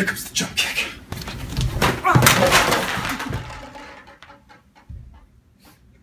Here comes the jump.